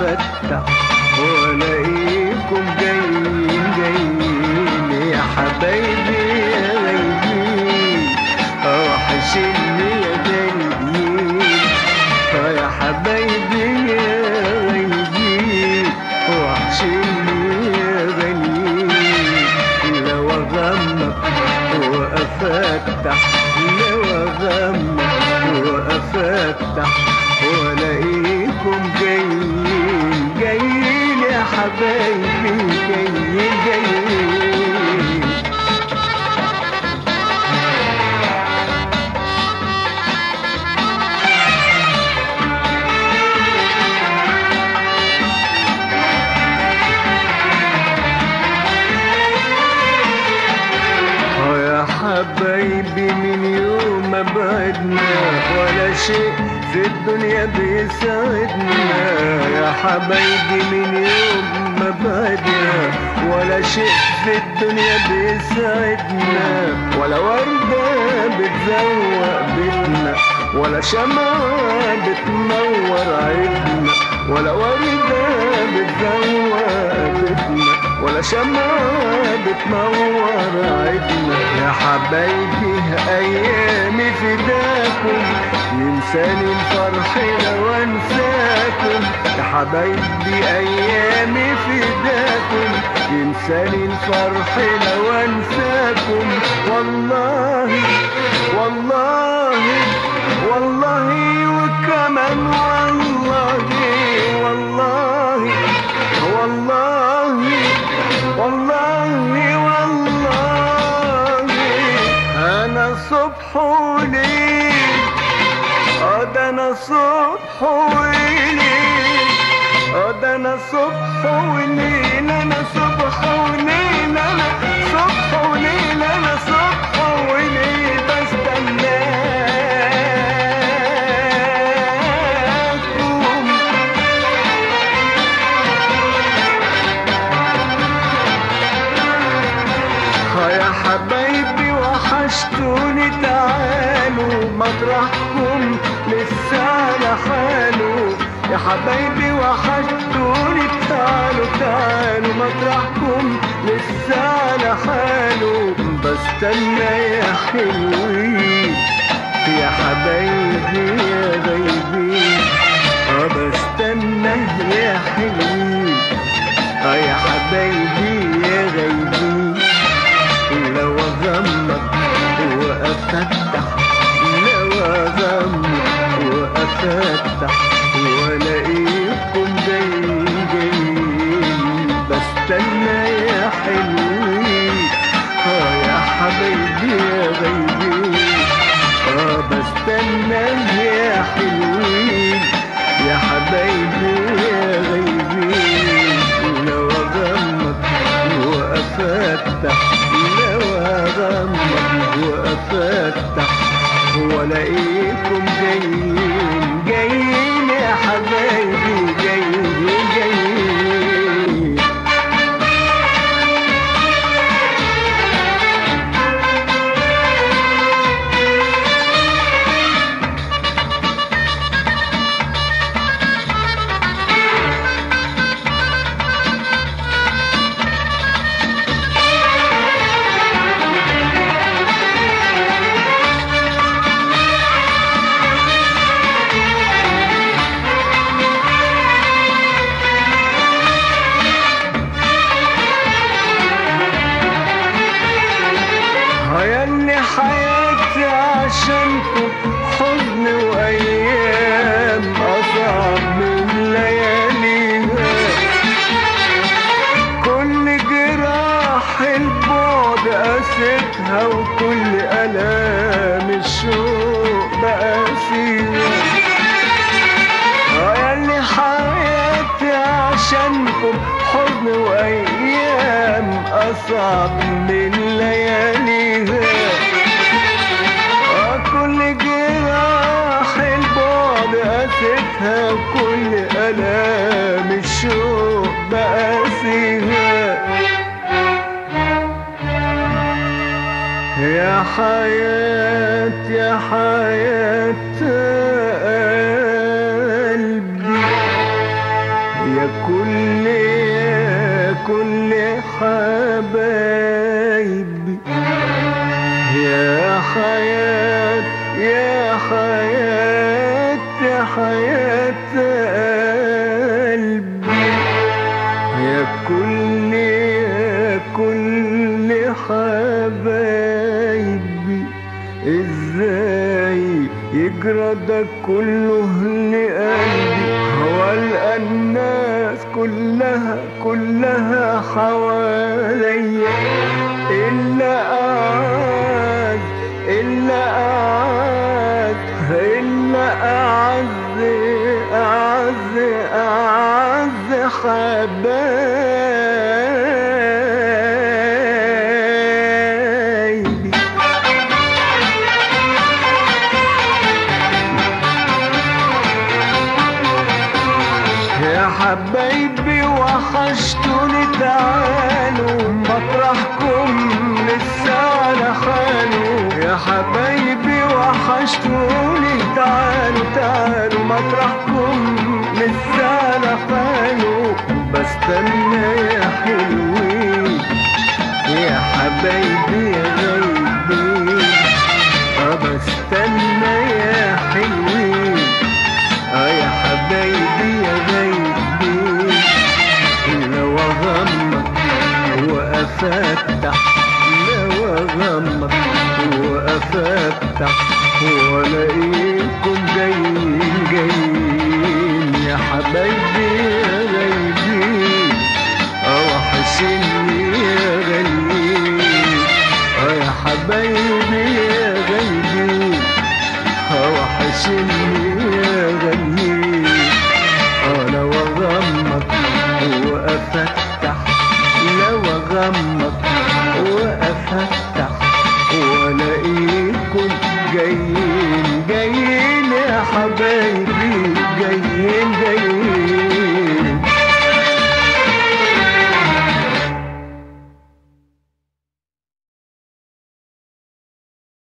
وافتح والاقيكم جايين جايين يا حبايبي يا غايبين. وحشني يا غايبين آه يا حبايبي يا غايبين. وحشني يا غايبين. لو اغمض وأفتح لو اغمض وأفتح. حبايبي جايين جايين آه يا حبايبي من يوم ما بعدنا ولا شيء في الدنيا بيساعدنا يا حبايبي من يوم ما بعدنا ولا شيء في الدنيا بيساعدنا ولا وردة بتزوق بيتنا ولا شمعة بتنور عيدنا ولا وردة بتزوق بيتنا. ولا شمعة بتنور عيدنا يا حبايبي أيامي فداكم ينساني الفرح لو أنساكم يا حبايبي أيامي فداكم ينساني الفرح لو أنساكم والله والله والله وكمان والله صبح وليل آه ده أنا صبح وليل آه ده أنا صبح وليل أنا صبح وحشتوني تعالوا مطرحكم لسه على حاله يا حبايبي وحشتوني تعالوا تعالوا مطرحكم لسه على حاله بستنى يا حلوين. وافتح والاقيكم جايين جايين بستنى يا حلوين آه يا حبايبي يا غايبين آه بستنى يا حلوين يا حبايبي يا غايبين لو اغمض وافتح لو اغمض وافتح والاقيكم جايين من لياليها كل جراح البعد قاستها كل آلام الشوق بقاسيها يا حياة يا حياة قلبي كل حبايبي يا حياة يا حياة حياة قلبي. يا كل يا كل حبايبي إزاي يجرى ده كله لقلبي؟ كلها كلها حواليا يا حبايبي يا غايبين آه بستنى يا حلوين آه يا حبايبي يا غايبين لو اغمض وأفتح لو اغمض وأفتح والاقيكم جايين جايين. يا حبايبي يا غايبين آه وحشني آه يا حبايبي